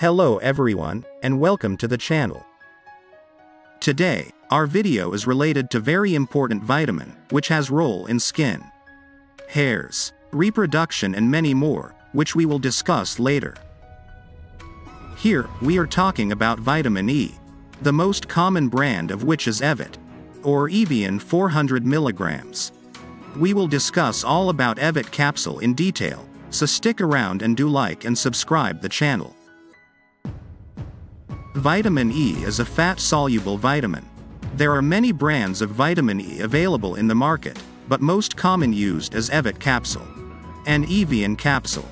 Hello everyone, and welcome to the channel. Today, our video is related to very important vitamin, which has role in skin, hairs, reproduction and many more, which we will discuss later. Here, we are talking about vitamin E, the most common brand of which is Evit, or Evion 400 milligrams. We will discuss all about Evit capsule in detail, so stick around and do like and subscribe the channel. Vitamin E is a fat-soluble vitamin. There are many brands of vitamin E available in the market, but most common used is Evit capsule and Evion capsule.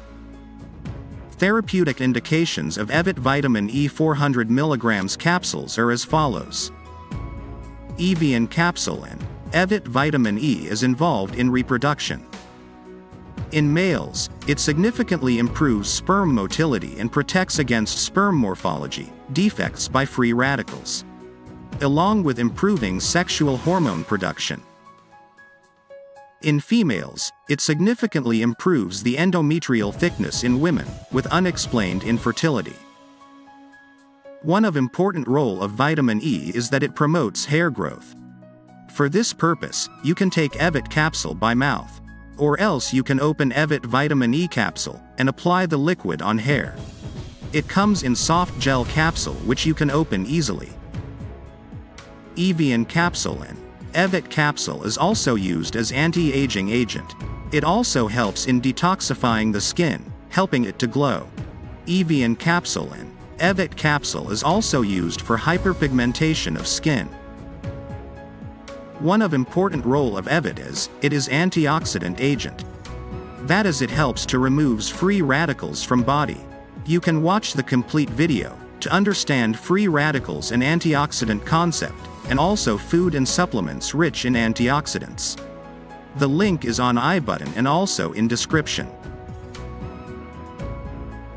Therapeutic indications of Evit vitamin E 400 mg capsules are as follows. Evion capsule and Evit vitamin E is involved in reproduction. In males, it significantly improves sperm motility and protects against sperm morphology defects by free radicals, along with improving sexual hormone production. In females, it significantly improves the endometrial thickness in women with unexplained infertility. One of important role of vitamin E is that it promotes hair growth. For this purpose, you can take Evit capsule by mouth. Or else you can open Evit vitamin E capsule and apply the liquid on hair. It comes in soft gel capsule which you can open easily. Evion capsule and Evit capsule is also used as anti-aging agent. It also helps in detoxifying the skin, helping it to glow. Evion capsule and Evit capsule is also used for hyperpigmentation of skin. One of important role of Evit is, it is antioxidant agent. That is it helps to removes free radicals from body. You can watch the complete video to understand free radicals and antioxidant concept and also food and supplements rich in antioxidants. The link is on i button and also in description.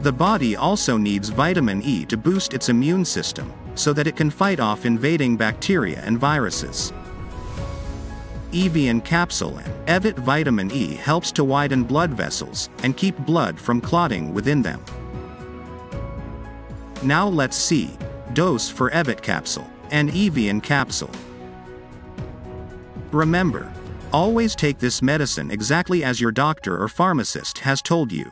The body also needs vitamin E to boost its immune system, so that it can fight off invading bacteria and viruses. Evion capsule and Evit vitamin E helps to widen blood vessels and keep blood from clotting within them. Now let's see, dose for Evit capsule and Evion capsule. Remember, always take this medicine exactly as your doctor or pharmacist has told you.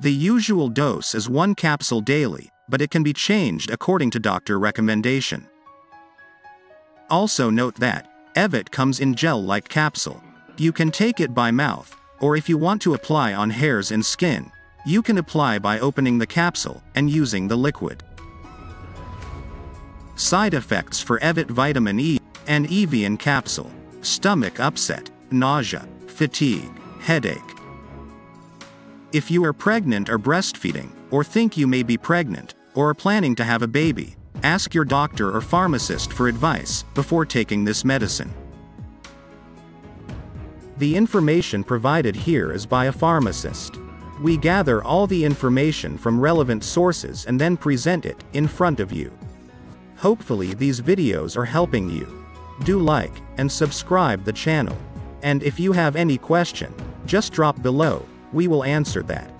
The usual dose is one capsule daily, but it can be changed according to doctor recommendation. Also note that, Evit comes in gel-like capsule. You can take it by mouth, or if you want to apply on hairs and skin, you can apply by opening the capsule and using the liquid. Side effects for Evit vitamin E and Evion capsule. Stomach upset, nausea, fatigue, headache. If you are pregnant or breastfeeding, or think you may be pregnant, or are planning to have a baby, ask your doctor or pharmacist for advice before taking this medicine. The information provided here is by a pharmacist. We gather all the information from relevant sources and then present it in front of you. Hopefully these videos are helping you. Do like and subscribe the channel. And if you have any question, just drop below, we will answer that.